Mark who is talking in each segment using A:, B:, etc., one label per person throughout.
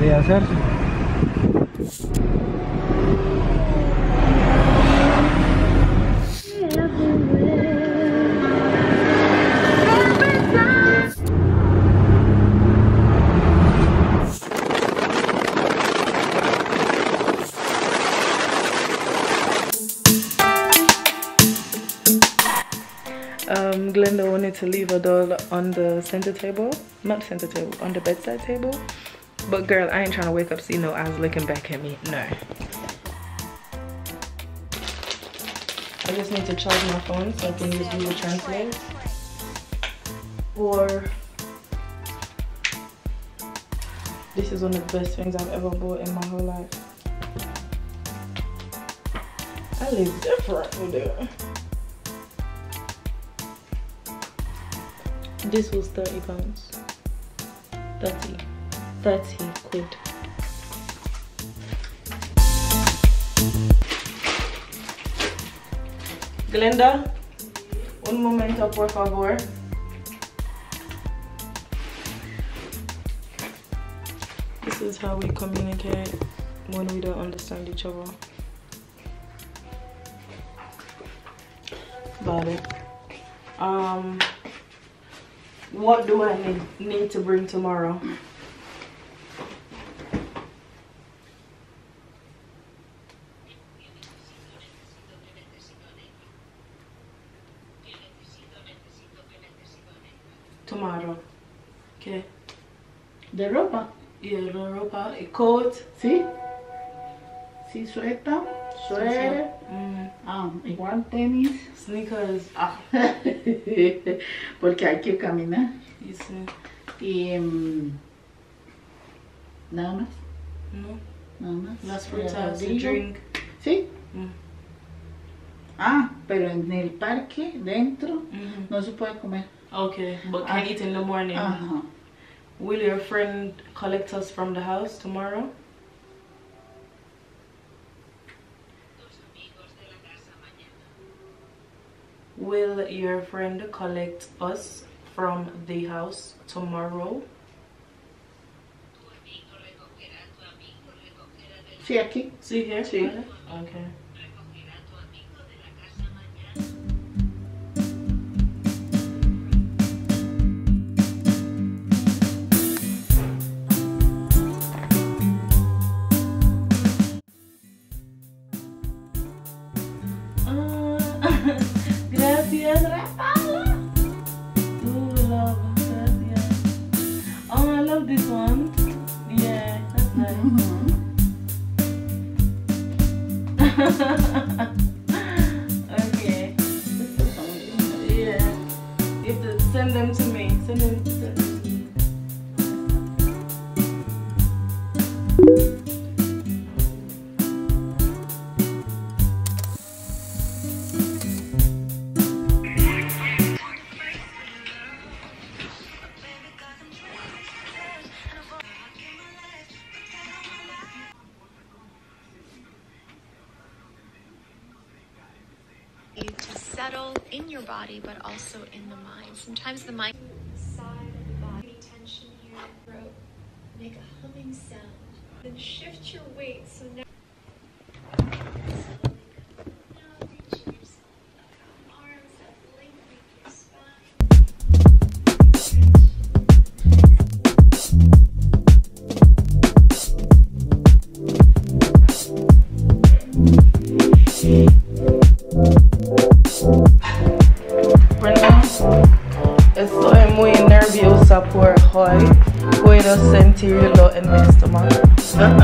A: podría hacerse.
B: Um, Glenda wanted to leave a doll on the center table, not center table, on the bedside table. But girl, I ain't trying to wake up see no eyes looking back at me. No. I just need to charge my phone so I can use Google Translate. Or this is one of the best things I've ever bought in my whole life. I live different with it. This was 30 pounds. 30. 30 quid. Glenda, un momento por favor. This is how we communicate when we don't understand each other. Got it. Um, what do I need, need to bring tomorrow? Tomorrow. Coat.
C: ¿Sí? Sí, suelta, suéter,
B: Mm,
C: ah, igual tenis,
B: sneakers. Ah,
C: porque hay que caminar. Y mm, nada más,
B: No,
C: nada más.
B: las frutas,
C: abrigo.
B: drink.
C: Sí.
B: Mm.
C: Ah, pero en el parque, dentro, no se puede comer.
B: Okay, but can
C: Ah.
B: eat in the morning.
C: Ajá.
B: Will your friend collect us from the house tomorrow? Will your friend collect us from the house tomorrow?
C: Sí, aquí.
B: See here?
C: Sí.
B: Okay. To me. Send them
D: in your body but also in the mind. Sometimes the mind side of the body tension here throat. Make a humming sound. Then shift your weight so Now
B: Puedo sentirlo en mi estómago.
C: No,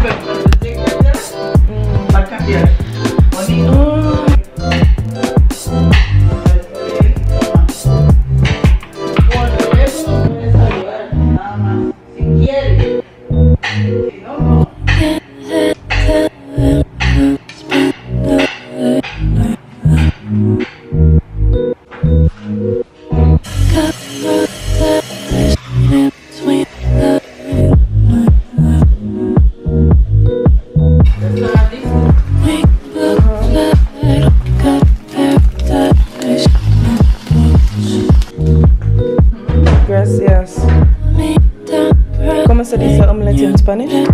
C: pero
B: ¿Cómo se dice omelette in Spanish?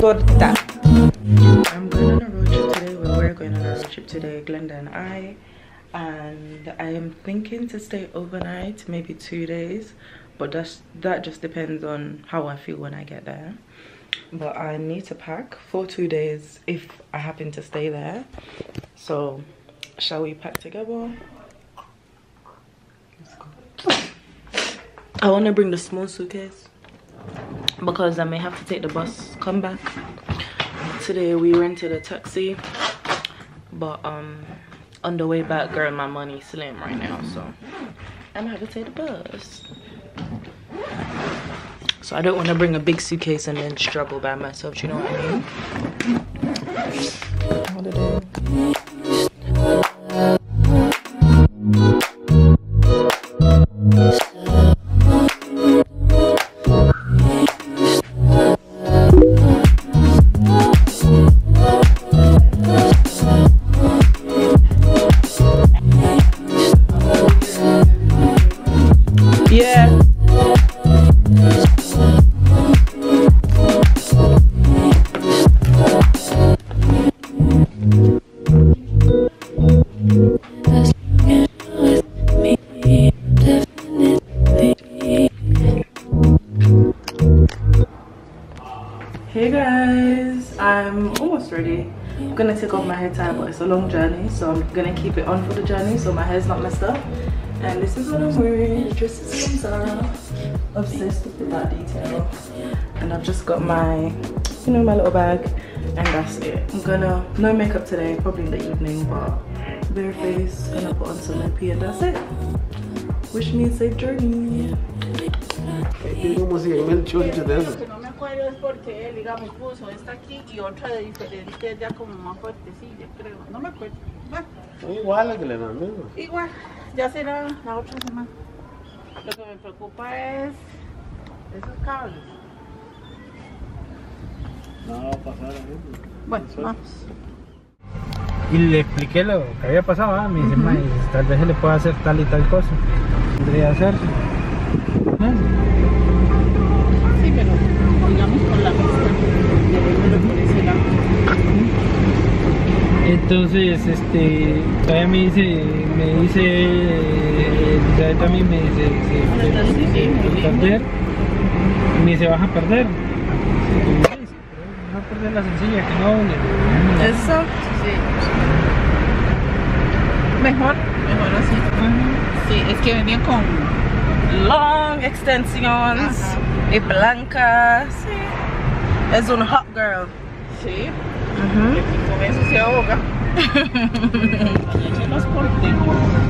B: Torta. I'm going on a road trip today. We're going on a road trip today, Glenda and I. And I am thinking to stay overnight, maybe two days. But that's, that just depends on how I feel when I get there. But I need to pack for two days if I happen to stay there. So, shall we pack together? I want to bring the small suitcase because I may have to take the bus, come back. Today we rented a taxi, but um, on the way back, girl, my money slim right now, so I'm gonna have to take the bus. So I don't want to bring a big suitcase and then struggle by myself, you know what I mean? A long journey so i'm gonna keep it on for the journey so my hair's not messed up. And this is what i'm wearing. Dress is from zara obsessed with that detail. And i've just got my you know my little bag and that's it. I'm gonna no makeup today probably in the evening but bare face gonna put on some nappy and that's it. Wish me a safe journey
C: es porque él, digamos, puso esta aquí y otra de diferente, ya como más fuertecilla, creo. No me acuerdo. Bueno.
A: Igual a que le dan
C: Igual, ya será la otra semana. Lo que me preocupa es esos cables.
A: No va a pasar
C: Bueno, vamos.
A: Y le expliqué lo que había pasado, ¿ah? me dice, uh -huh. tal vez se le pueda hacer tal y tal cosa. Tendría que hacerse. Entonces, este, todavía me dice, me dice, también me dice, se, se, perder, y me dice, vas a perder. Vas a perder la sencilla, que no
C: Eso, sí. Mejor, mejor así. Sí, es que venía con long extensions y blanca, sí. Es un hot girl. Sí. Con eso se ahoga. Let's put
B: it in
A: order.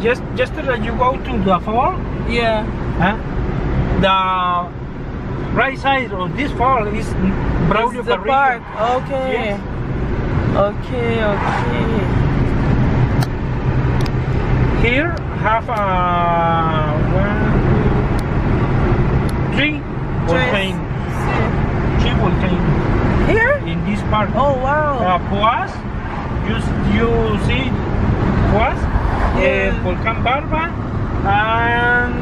A: Just yesterday you go to the fall.
B: Yeah.
A: Huh? The right side of this fall is Braulio
B: the park. Okay. Yes. Okay. Okay.
A: Here have a one, three volcano. Three volcano.
B: Here?
A: In this park.
B: Oh wow.
A: Uh, Poas you, you see what? Yeah. El volcán Barba and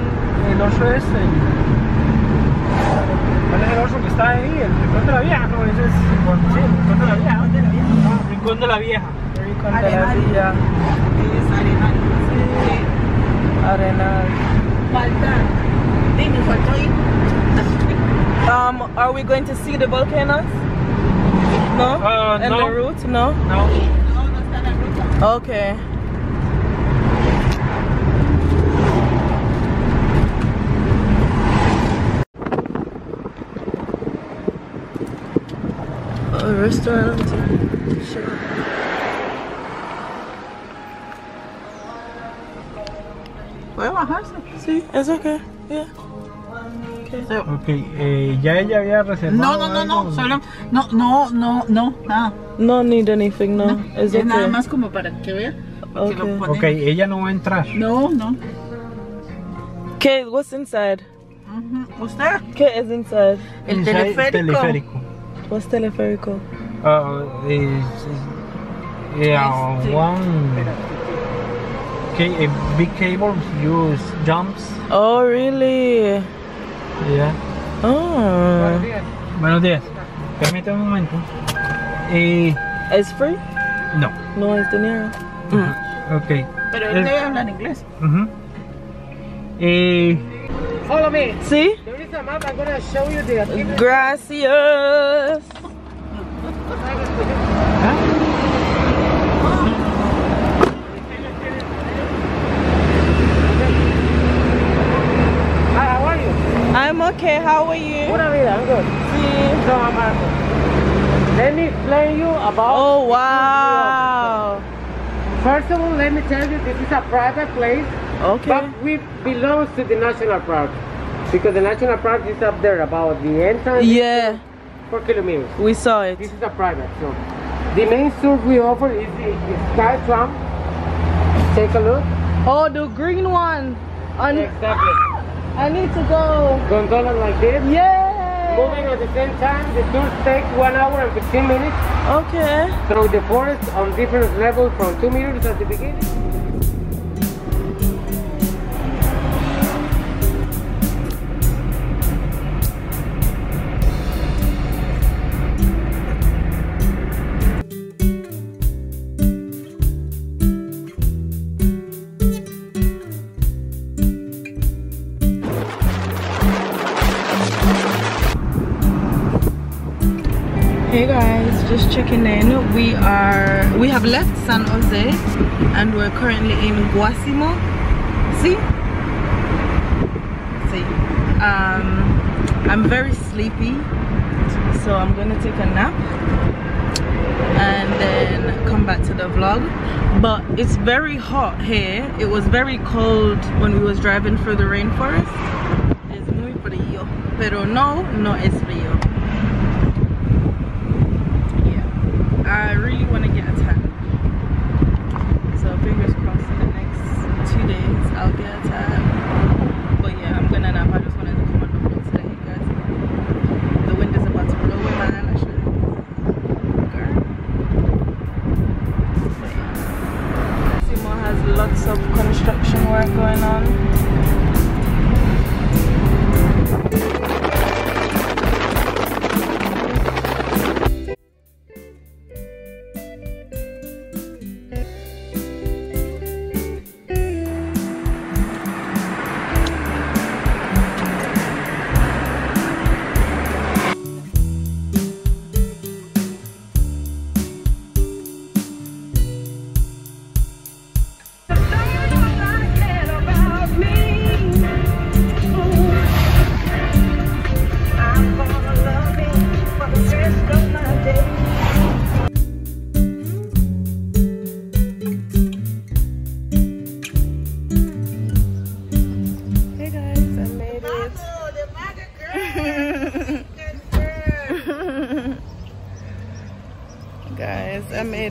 A: el oso es el... ¿Cuál es el oso que está ahí? El rincón de la vieja, no, ese es rincón, sí, el rincón de la vieja. El rincón de la vieja.
B: El rincón de la vieja.
C: Arenal. Falta. Dime, faltó ir.
B: Um, are we going to see the volcanoes? No?
A: Uh,
B: and
A: no.
B: the route? No?
A: No.
B: Okay. Restaurant.
C: Puede bajarse.
B: Sí, es okay. Yeah. Okay.
C: So,
A: Ok, eh, ya ella había reservado.
C: no, no, no, no,
A: algo?
C: solo, no, no, no, no, nada.
B: No need anything, no. It's
C: Es nada
B: okay.
C: más como para que vea. lo
B: Okay.
C: ponen-
A: Ok, ella no va a entrar.
C: No, no.
B: Kate, what's inside?
C: Ujú. ¿Usted?
B: Kate is inside.
C: El
A: Inside
C: teleférico.
A: teleférico.
B: What's teleférico?
A: Uh, is, yeah, one. Okay, a big cable use jumps.
B: Oh, really?
A: Yeah.
B: Oh.
A: Buenos días. Permítame un momento. Eh,
B: It's free?
A: no.
B: No, it's dinero.
A: Ok.
C: Pero él
A: Es-
C: debe hablar inglés.
A: Ujú. Eh,
E: Follow me.
B: See?
E: There is a map. I'm gonna show you the activity.
B: Gracias.
E: Hi, how are you?
B: I'm okay. How are you?
E: Pura vida. I'm good.
B: See?
E: So, uh, let me explain you about.
B: Oh, wow.
E: First of all, let me tell you, this is a private place,
B: Okay.
E: but we belongs to the national park because the national park is up there about the entrance.
B: Yeah,
E: Four kilometers.
B: we saw it.
E: This is a private. So, the main service we offer is the, the Sky Tram. Take a look.
B: Oh, the green one. I,
E: Exactly.
B: I need to go.
E: Gondola like this.
B: Yeah.
E: Moving at the same time, the tour takes one hour and 15 minutes.
B: Okay.
E: through the forest on different levels from 2 meters at the beginning.
B: Just checking in. We are we have left San Jose and we're currently in Guácimo. See? See. Um I'm very sleepy. So I'm gonna take a nap and then come back to the vlog. But it's very hot here. It was very cold when we was driving through the rainforest. Es muy frío. Pero no, no es frío.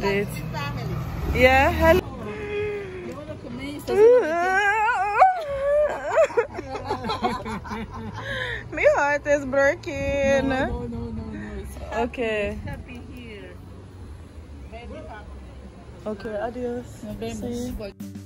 B: Guys, I made it. Yeah, hello. My heart is breaking. No, no, no, no. Okay. Okay, adios. You.